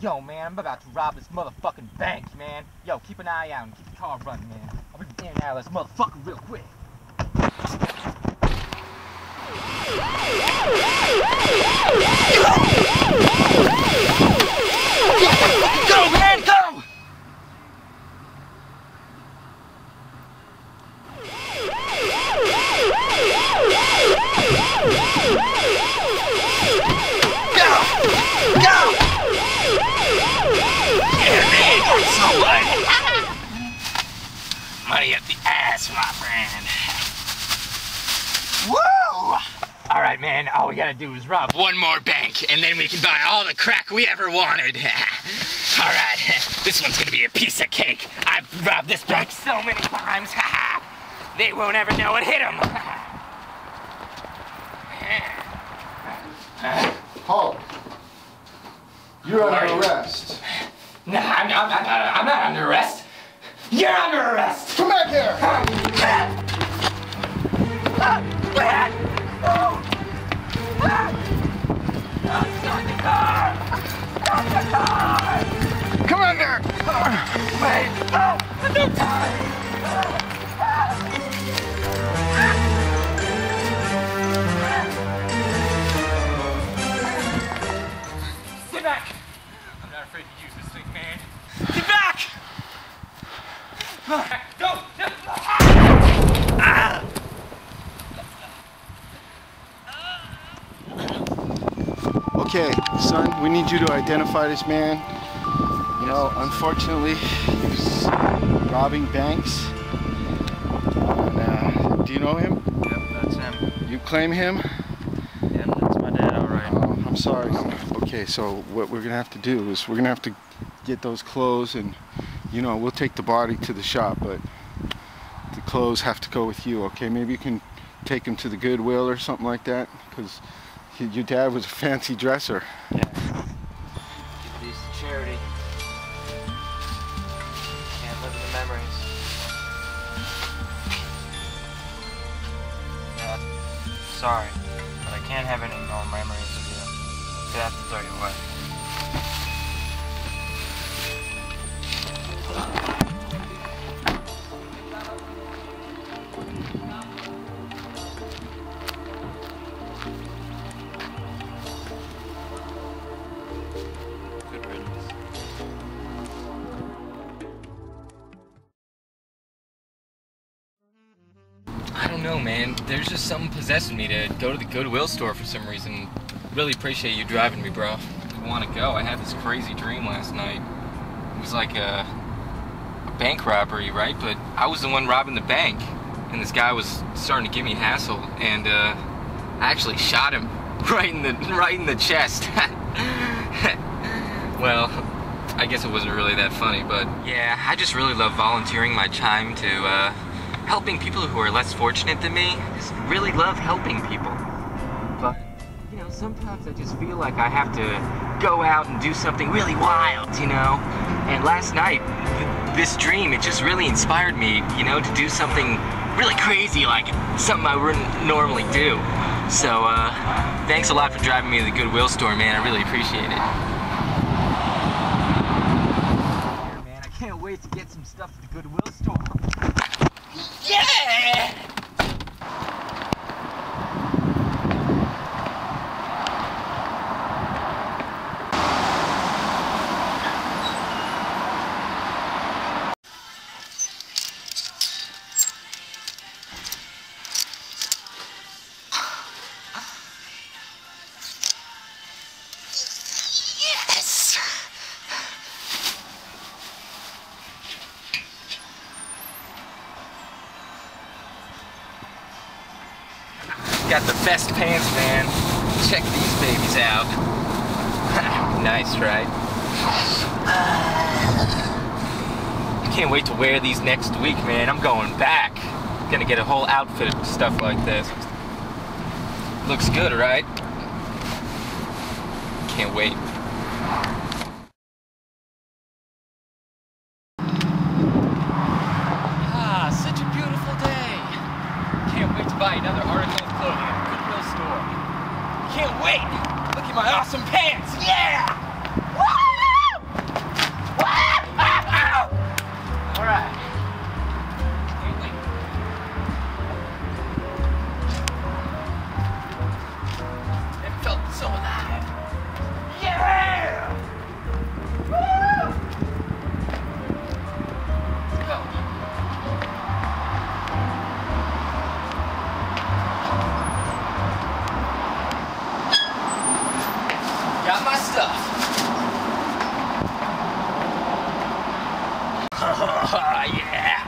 Yo, man, I'm about to rob this motherfucking bank, man. Yo, keep an eye out and keep the car running, man. I'll be in and out of this motherfucker real quick. Money up the ass, my friend. Woo! All right, man. All we gotta do is rob one more bank, and then we can buy all the crack we ever wanted. all right, this one's gonna be a piece of cake. I've robbed this bank so many times. they won't ever know what hit them. Halt. You're under arrest. Nah, I'm, I'm, I'm, not, I'm not under arrest. You're under arrest. Come back here. Start the car! Car! Come back! Afraid to use this thing, man. Get back! Okay, son, we need you to identify this man. You know, unfortunately, he's robbing banks. And, uh, do you know him? Yep, that's him. You claim him? Yep, that's my dad, alright. Oh, I'm sorry. Okay, so what we're gonna have to do is we're gonna have to get those clothes, and you know we'll take the body to the shop, but the clothes have to go with you. Okay, maybe you can take them to the Goodwill or something like that, because your dad was a fancy dresser. Yeah. Give these to charity. Can't live in the memories. Dad, sorry, but I can't have any more memories of you. To throw you away. I don't know, man. There's just something possessing me to go to the Goodwill store for some reason. Really appreciate you driving me, bro. I want to go. I had this crazy dream last night. It was like a, a bank robbery, right? But I was the one robbing the bank, and this guy was starting to give me hassle, and uh, I actually shot him right in the right in the chest. well, I guess it wasn't really that funny, but yeah, I just really love volunteering my time to uh, helping people who are less fortunate than me. Just really love helping people. But you know, sometimes I just feel like I have to go out and do something really wild, you know. And last night, th- this dream, it just really inspired me, you know, to do something really crazy, like something I wouldn't normally do. So, uh, thanks a lot for driving me to the Goodwill store, man. I really appreciate it. Man, I can't wait to get some stuff at the Goodwill store. Yeah! Got the best pants, man. Check these babies out. nice, right? I Can't wait to wear these next week, man. I'm going back. Gonna get a whole outfit of stuff like this. Looks good, right? Can't wait. Ah, such a beautiful day. Can't wait to buy another article of clothing at the Goodwill store. Can't wait! Look at my awesome pants! Yeah! Stuff. yeah.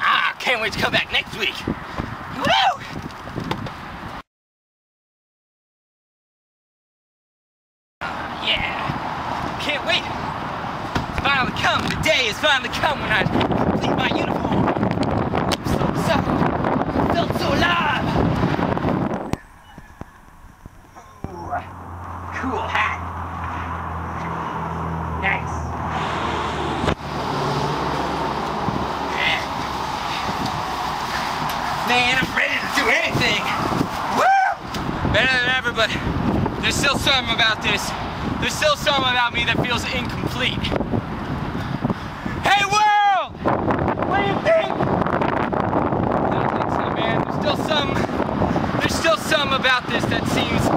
Ah, can't wait to come back next week. Woo! Yeah. Can't wait. It's finally come. The day has finally come when I complete my uniform. So, so, felt so alive. Ooh, cool hat. Nice. Man, I'm ready to do anything. Woo! Better than ever, but there's still something about this. There's still something about me that feels incomplete. Hey world! What do you think? I don't think so, man. There's still some there's still some about this that seems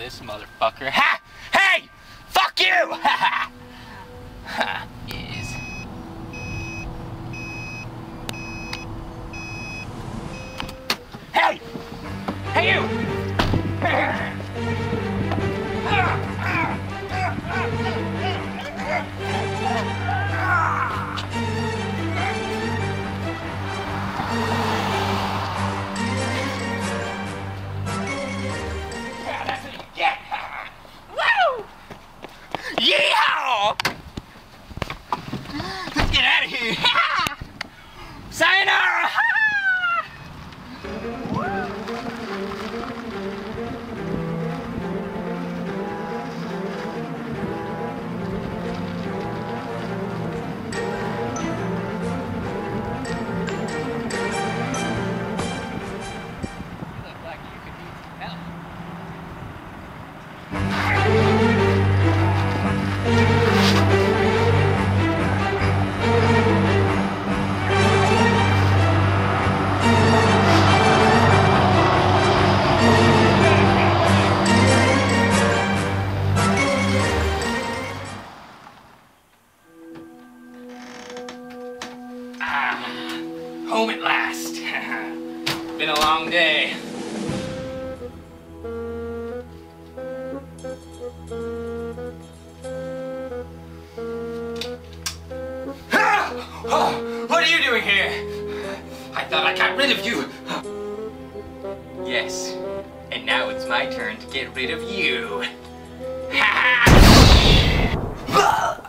this motherfucker. Ha! Hey! Fuck you! Ha ha! Home at last. Been a long day. Oh, what are you doing here? I thought I got rid of you. Yes, and now it's my turn to get rid of you. Ha ha!